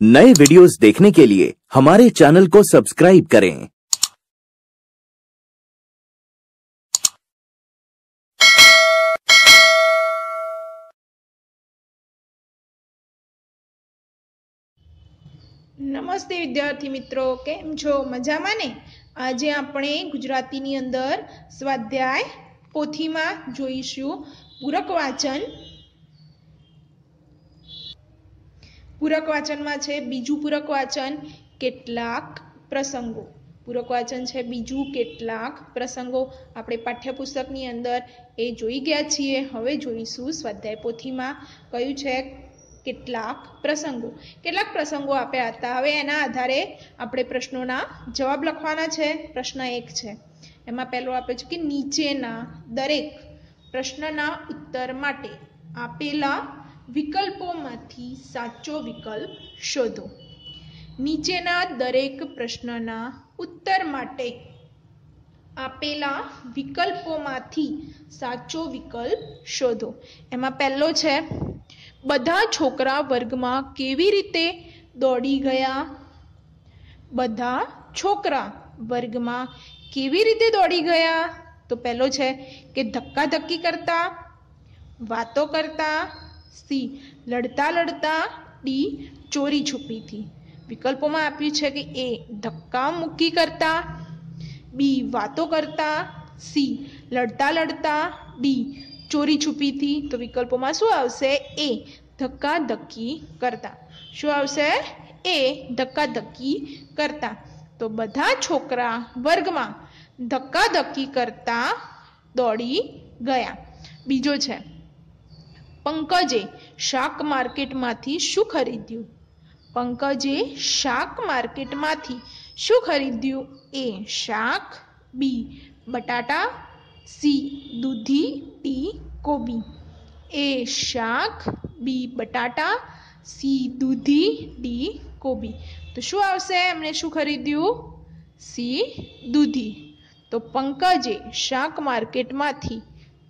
नए वीडियोस देखने के लिए हमारे चैनल को सब्सक्राइब करें નમસ્તે વિદ્યાર્થી મિત્રો કેમ છો મજામાં ને આજે આપણે ગુજરાતીની અંદર સ્વાધ્યાય પોથીમાં જોઈશું પૂરક વાચન પૂરક વાચનમાં છે બીજું પૂરક વાચન કેટલાક પ્રસંગો. પૂરક વાચન છે બીજું કેટલાક પ્રસંગો. આપણે પાઠ્યપુસ્તકની અંદર એ જોઈ ગયા છીએ. હવે જોઈશું સ્વાધ્યાય પોથીમાં કયું છે કેટલાક પ્રસંગો. કેટલાક પ્રસંગો આપ્યા હતા. હવે એના આધારે આપણે પ્રશ્નોના જવાબ લખવાના છે. પ્રશ્ન એક છે. એમાં પહેલો આપ્યો છે કે નીચેના દરેક પ્રશ્નના ઉત્તર માટે આપેલા વિકલ્પોમાંથી સાચો વિકલ્પ શોધો. નીચેના દરેક પ્રશ્નના ઉત્તર માટે આપેલા વિકલ્પોમાંથી સાચો વિકલ્પ શોધો. એમાં પહેલો છે, બધા છોકરા વર્ગમાં કેવી રીતે દોડી ગયા? બધા છોકરા વર્ગમાં કેવી રીતે દોડી ગયા? તો પહેલો છે કે ધક્કા ધક્કી કરતા, વાતો કરતા સી. લડતા લડતા ડી ચોરી છુપીથી વિકલ્પોમાં આપ્યું છે કે એ ધક્કા મુક્કી કરતા, બી વાતો કરતા, સી લડતા લડતા, ડી ચોરી છુપીથી તો વિકલ્પોમાં શું આવશે? એ ધક્કા ધક્કી કરતા. શું આવશે? એ ધક્કા ધક્કી કરતા. તો બધા છોકરા વર્ગમાં ધક્કા ધક્કી કરતા દોડી ગયા. બીજો છે પંકજે શાક માર્કેટમાંથી શું ખરીદ્યું? પંકજે શાક માર્કેટમાંથી શું ખરીદ્યું? એ શાક, બી બટાટા, સી દૂધી, ટી કોબી. એ શાક, બી બટાટા, સી દૂધી, ડી કોબી. તો શું આવશે? એમણે શું ખરીદ્યું? સી દૂધી. તો પંકજે શાક માર્કેટમાંથી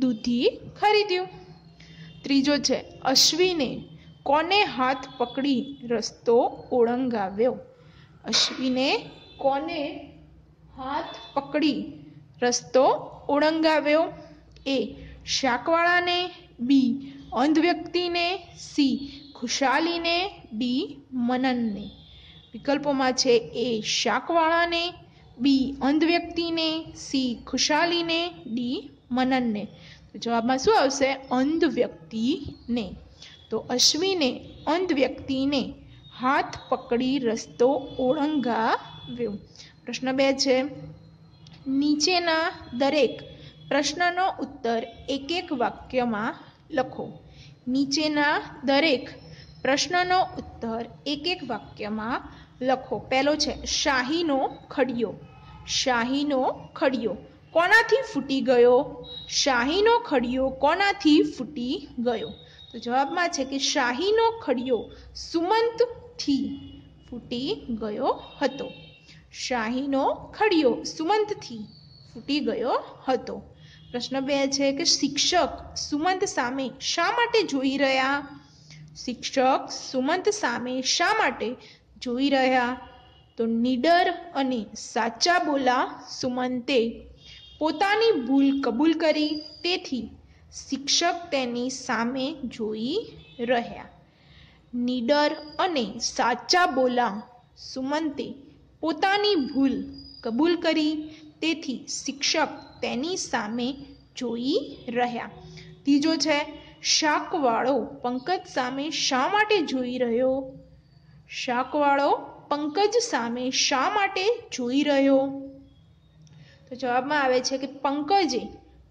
દૂધી ખરીદ્યું. ત્રીજો છે, અશ્વિને કોને હાથ પકડી રસ્તો ઓળંગાવ્યો? અશ્વિને કોને હાથ પકડી રસ્તો ઓળંગાવ્યો? એ શાકવાળાને, બી અંધ વ્યક્તિને સી ખુશાલીને, ડી મનનને. વિકલ્પોમાં છે, એ શાકવાળાને, બી અંધ વ્યક્તિને સી ખુશાલીને, ડી મનનને. જવાબમાં શું આવશે? અંધ વ્યક્તિને. તો અશ્વિને અંધ વ્યક્તિને હાથ પકડી રસ્તો ઓળંગાવ્યો. પ્રશ્ન બે છે. નીચેના દરેક પ્રશ્નનો ઉત્તર એક એક વાક્યમાં લખો. નીચેના દરેક પ્રશ્નનો ઉત્તર એક એક વાક્યમાં લખો. પહેલો છે, શાહીનો ખડિયો. શાહીનો ખડિયો. કોનાથી ફૂટી ગયો? શાહીનો ખડિયો કોનાથી ફૂટી ગયો? તો જવાબમાં છે કે શાહીનો ખડિયો સુમંતથી ફૂટી ગયો હતો. શાહીનો ખડિયો સુમંતથી ફૂટી ગયો હતો. પ્રશ્ન બે છે કે શિક્ષક સુમંત સામે શા માટે જોઈ રહ્યા? શિક્ષક સુમંત સામે શા માટે જોઈ રહ્યા? તો નીડર અને સાચા બોલા સુમંતે પોતાની ભૂલ કબૂલ કરી તેથી શિક્ષક તેની સામે જોઈ રહ્યા. નીડર અને સાચા બોલા સુમંતે પોતાની ભૂલ કબૂલ કરી તેથી શિક્ષક તેની સામે જોઈ રહ્યા. ત્રીજો છે, શાકવાળો પંકજ સામે શા માટે જોઈ રહ્યો? શાકવાળો પંકજ સામે શા માટે જોઈ રહ્યો? તો જવાબમાં આવે છે કે પંકજે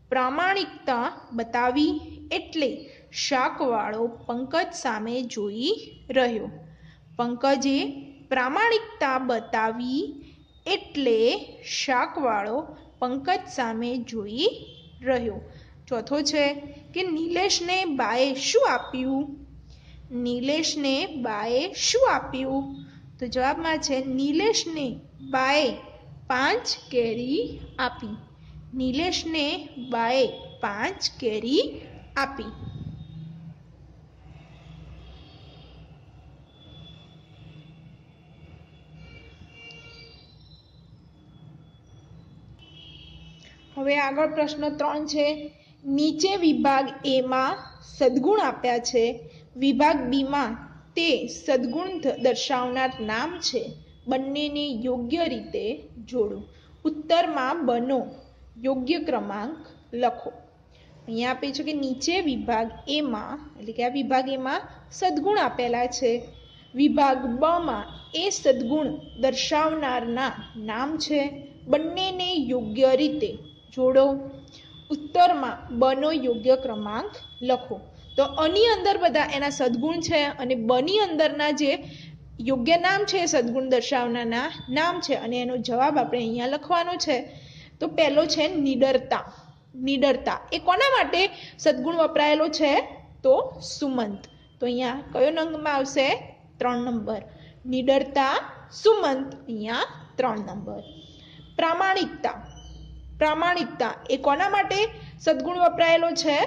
પ્રામાણિકતા બતાવી એટલે શાકવાળો પંકજ સામે જોઈ રહ્યો. પંકજે પ્રામાણિકતા બતાવી એટલે શાકવાળો પંકજ સામે જોઈ રહ્યો. ચોથો છે કે નિલેશને બાએ શું આપ્યું? નિલેશને બાએ શું આપ્યું? તો જવાબમાં છે નિલેશને બાએ પાંચ કેરી આપી. નિલેશને બાએ પાંચ કેરી આપી. હવે આગળ પ્રશ્ન ત્રણ છે. નીચે વિભાગ એમાં સદગુણ આપ્યા છે. વિભાગ બીમાં તે સદગુણ દર્શાવનાર નામ છે. બંનેને યોગ્ય રીતે જોડો. ઉત્તરમાં બનો. યોગ્ય ક્રમાંક લખો. અહીંયા આપે છે કે નીચે વિભાગ એમાં, એટલે કે આ વિભાગ એમાં સદગુણ આપેલા છે. વિભાગ બમાં એ સદગુણ દર્શાવનારના નામ છે. બંનેને યોગ્ય રીતે જોડો. ઉત્તરમાં બનો યોગ્ય ક્રમાંક લખો. તો અની અંદર બધા એના સદગુણ છે અને બની અંદરના જે યોગ્ય નામ છે સદગુણ દર્શાવનારના નામ છે અને એનો જવાબ આપણે અહીંયા લખવાનો છે. તો પહેલો છે નિડરતા. નિડરતા. એ કોના માટે સદગુણ વપરાયેલો છે? તો સુમંત. તો અહીંયા કયો નંગમાં આવશે? ત્રણ નંબર. નિડરતા, સુમંત. અહીંયા ત્રણ નંબર. પ્રામાણિકતા. પ્રામાણિકતા. એ કોના માટે સદગુણ વપરાયેલો છે?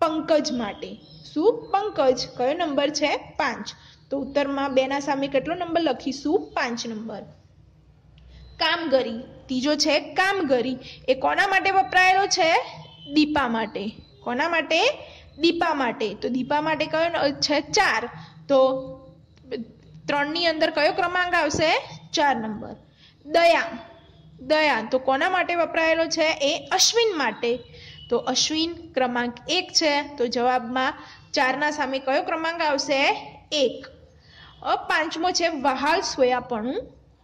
પંકજ માટે. શું? પંકજ. કયો નંબર છે? પાંચ. તો ઉત્તરમાં બેના સામે કેટલો નંબર લખીશું? પાંચ નંબર. કામગરી. ત્રીજો છે કામગરી. એ કોના માટે વપરાયેલો છે? દીપા માટે. કોના માટે? દીપા માટે. તો દીપા માટે કયો છે? ચાર. તો ત્રણની અંદર કયો ક્રમાંક આવશે? ચાર નંબર. દયા. દયા. તો કોના માટે વપરાયેલો છે? એ અશ્વિન માટે. તો અશ્વિન ક્રમાંક એક છે. તો જવાબમાં ચારના સામે કયો ક્રમાંક આવશે? એક. અ પાંચમો છે વહાલ સોયાપણું.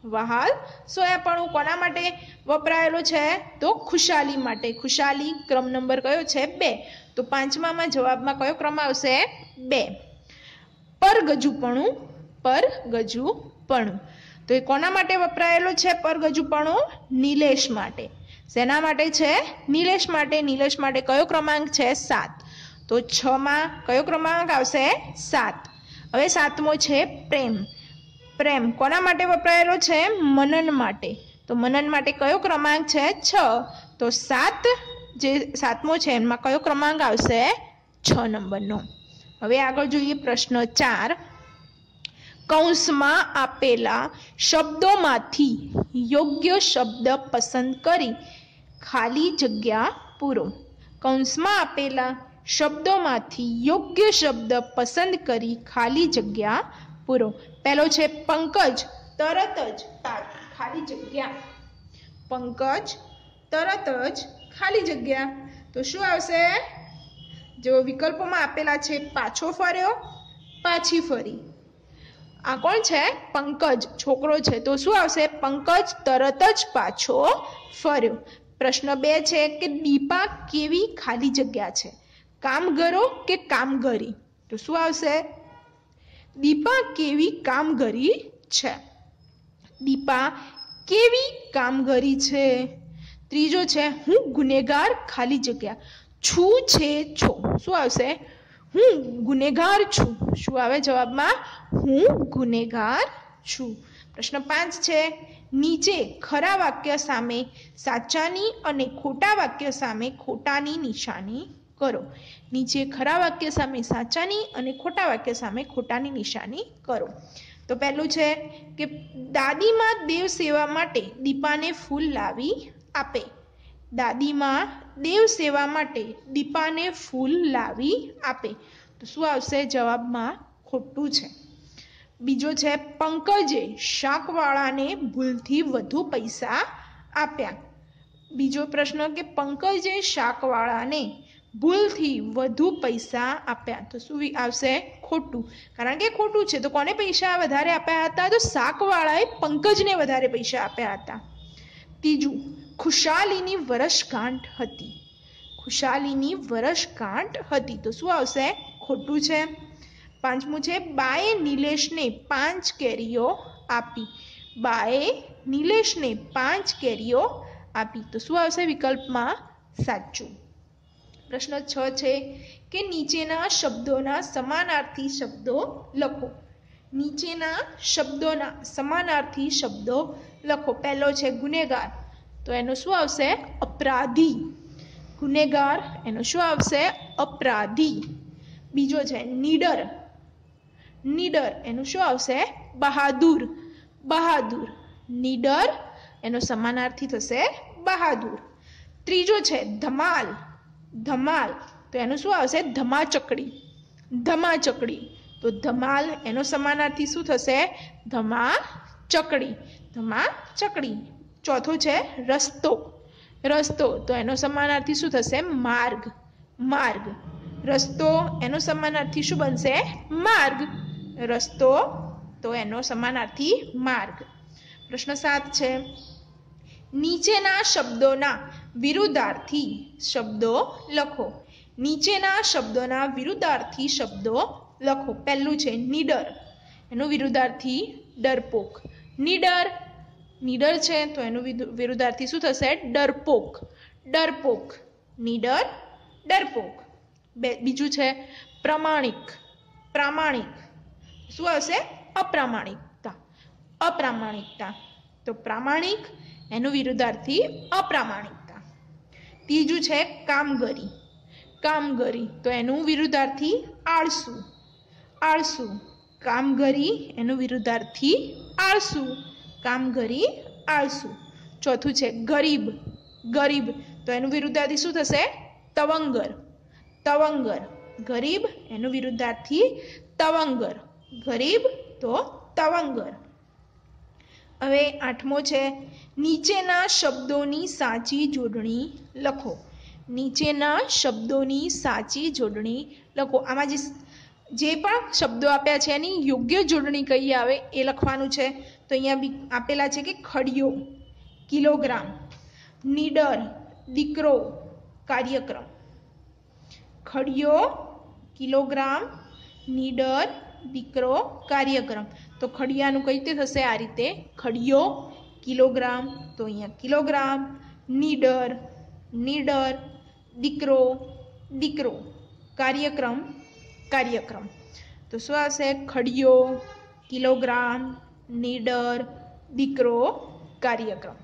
વહાલ સોયાપણું કોના માટે વપરાયેલો છે? તો ખુશાલી માટે. ખુશાલી ક્રમ નંબર કયો છે? બે. તો પાંચમામાં જવાબમાં કયો ક્રમ આવશે? બે. પરગજુપણું. પરગજુપણું. તો એ કોના માટે વપરાયેલો છે પરગજુપણું? નિલેશ માટે. શેના માટે છે? નિલેશ માટે. નિલેશ માટે કયો ક્રમાંક છે? સાત. તો છમાં કયો ક્રમાંક આવશે? સાત. હવે સાતમો છે પ્રેમ. પ્રેમ કોના માટે વપરાયેલો છે? મનન માટે. તો મનન માટે કયો ક્રમાંક છે? છ. તો સાત જે સાતમો છે, એમાં કયો ક્રમાંક આવશે? છ નંબરનો. હવે આગળ જોઈએ પ્રશ્ન ચાર. કૌંસમાં આપેલા શબ્દોમાંથી યોગ્ય શબ્દ પસંદ કરી ખાલી જગ્યા પૂરો. કૌંસમાં આપેલા શબ્દોમાંથી યોગ્ય શબ્દ પસંદ કરી ખાલી જગ્યા પૂરો. પહેલો છે પંકજ, તરત જ ખાલી જગ્યા. પંકજ, તરત જ ખાલી જગ્યા. તો શું આવશે? જો વિકલ્પોમાં આપેલા છે પાછો ફર્યો, પાછી ફરી. આ કોણ છે? પંકજ, છોકરો છે. તો શું આવશે? પંકજ તરત જ પાછો ફર્યો. પ્રશ્ન બે છે કે દીપા કેવી ખાલી જગ્યા છે? કામગરો કે કામગરી? તો શું આવશે? દીપા કેવી કામગરી છે? દીપા કેવી કામગરી છે? ત્રીજો છે, હું ગુનેગાર ખાલી જગ્યા છું છે છો. શું આવશે? હું ગુનેગાર છું. શું આવે જવાબમાં? હું ગુનેગાર છું. પ્રશ્ન પાંચ છે, નીચે ખરા વાક્ય સામે સાચાની અને ખોટા વાક્ય સામે ખોટાની નિશાની કરો. નીચે ખરા વાક્ય સામે સાચાની અને ખોટા વાક્ય સામે ખોટાની નિશાની કરો. તો પહેલું છે કે દાદીમાં દેવ સેવા માટે દીપાને ફૂલ લાવી આપે. દાદીમાં દેવ સેવા માટે દીપાને ફૂલ લાવી આપે. તો શું આવશે? જવાબમાં ખોટું છે. બીજો છે પંકજે શાકવાળાને ભૂલથી વધુ પૈસા આપ્યા. બીજો પ્રશ્ન કે પંકજે શાકવાળાને ભૂલથી વધુ પૈસા આપ્યા. તો શું આવશે? ખોટું. કારણ કે ખોટું છે. તો કોને પૈસા વધારે આપ્યા હતા? તો શાકવાળાએ પંકજને વધારે પૈસા આપ્યા હતા. ત્રીજું, ખુશાલીની વરસગાંઠ હતી. ખુશાલીની વરસગાંઠ હતી. તો શું આવશે? ખોટું છે. પાંચમું છે, બાએ નિલેશને પાંચ કેરીઓ આપી. બાએ નિલેશને પાંચ કેરીઓ આપી. તો શું આવશે વિકલ્પમાં? સાચું. પ્રશ્ન છ છે કે નીચેના શબ્દોના સમાનાર્થી શબ્દો લખો. નીચેના શબ્દોના સમાનાર્થી શબ્દો લખો. પહેલો છે ગુનેગાર. તો એનો શું આવશે? અપરાધી. ગુનેગાર, એનો શું આવશે? અપરાધી. બીજો છે નીડર. નીડર, એનું શું આવશે? બહાદુર. બહાદુર. નીડર, એનો સમાનાર્થી થશે બહાદુર. ત્રીજો છે ધમાલ. ધમાલ, તો એનું શું આવશે? ધમાચકડી. ધમાચકડી. તો ધમાલ એનો સમાનાર્થી શું થશે? ધમા ચકડી ધમા ચકડી ચોથો છે રસ્તો. રસ્તો, તો એનો સમાનાર્થી શું થશે? માર્ગ. માર્ગ. રસ્તો એનો સમાનાર્થી શું બનશે? માર્ગ. રસ્તો, તો એનો સમાનાર્થી માર્ગ. પ્રશ્ન સાત છે. નીચેના શબ્દોના વિરુદ્ધાર્થી શબ્દો લખો. નીચેના શબ્દોના વિરુદ્ધાર્થી શબ્દો લખો. પહેલું છે નીડર. એનું વિરુદ્ધાર્થી ડરપોક. નીડર નીડર છે તો એનું વિરુદ્ધાર્થી શું થશે? ડરપોક. ડરપોક. નીડર, ડરપોક. બે, બીજું છે પ્રમાણિક. પ્રામાણિક. શું હશે અપ્રામાણિકતા. અપ્રામાણિકતા. તો પ્રામાણિક, એનું વિરુદ્ધાર્થી અપ્રામાણિકતા ત્રીજું છે કામગરી. કામગરી, તો એનું વિરુદ્ધાર્થી આળસુ. આળસુ, કામગરી, એનું વિરુદ્ધાર્થી આળસુ. કામગરી, આળસુ. ચોથું છે ગરીબ. ગરીબ, તો એનું વિરુદ્ધાર્થી શું થશે? તવંગર. તવંગર. ગરીબ, એનું વિરુદ્ધાર્થી તવંગર. ગરીબ, તો તવંગર. હવે આઠમો છે, નીચેના શબ્દોની સાચી જોડણી લખો. નીચેના શબ્દોની સાચી જોડણી લખો. આમાં જે જે પણ શબ્દો આપ્યા છે, એની યોગ્ય જોડણી કઈ આવે એ લખવાનું છે. તો અહીંયા બી આપેલા છે કે ખડિયો, કિલોગ્રામ, નીડર, દીકરો, કાર્યક્રમ. ખડિયો, કિલોગ્રામ, નીડર દીકરો કાર્યક્રમ. તો ખડિયાનું કઈ રીતે થશે? આ રીતે ખડિયો, કિલોગ્રામ, તો અહીંયા કિલોગ્રામ, નીડર નીડર, દીકરો દીકરો, કાર્યક્રમ કાર્યક્રમ. તો શું આવશે? ખડિયો, કિલોગ્રામ, નીડર, દીકરો, કાર્યક્રમ.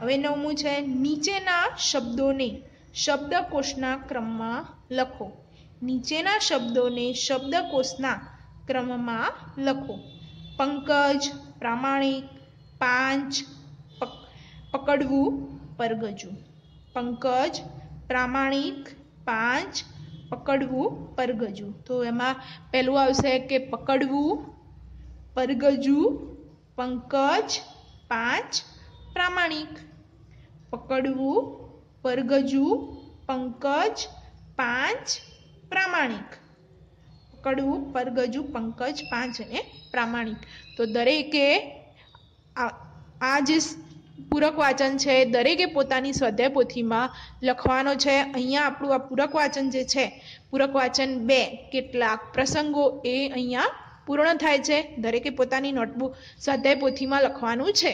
હવે નવમું છે, નીચેના શબ્દોને શબ્દકોશના ક્રમમાં લખો. નીચેના શબ્દોને શબ્દકોશના ક્રમમાં લખો. પંકજ, પ્રામાણિક, પાંચ પકડવું પરગજું પંકજ, પ્રામાણિક, પાંચ, પકડવું પરગજું તો એમાં પહેલું આવશે કે પકડવું પરગજું પંકજ, પાંચ, પ્રામાણિક. પકડવું પરગજું પંકજ, પાંચ, પ્રામાણિક. પકડવું પરગજું, પંકજ, પાંચ અને પ્રામાણિક. તો દરેકે આ જે પૂરક વાચન છે, દરેકે પોતાની સ્વાધ્યાય પોથીમાં લખવાનો છે. અહીંયા આપણું આ પૂરક વાચન જે છે, પૂરક વાચન બે, કેટલાક પ્રસંગો એ અહીંયા પૂર્ણ થાય છે. દરેકે પોતાની નોટબુક સ્વાધ્યાય પોથીમાં લખવાનું છે.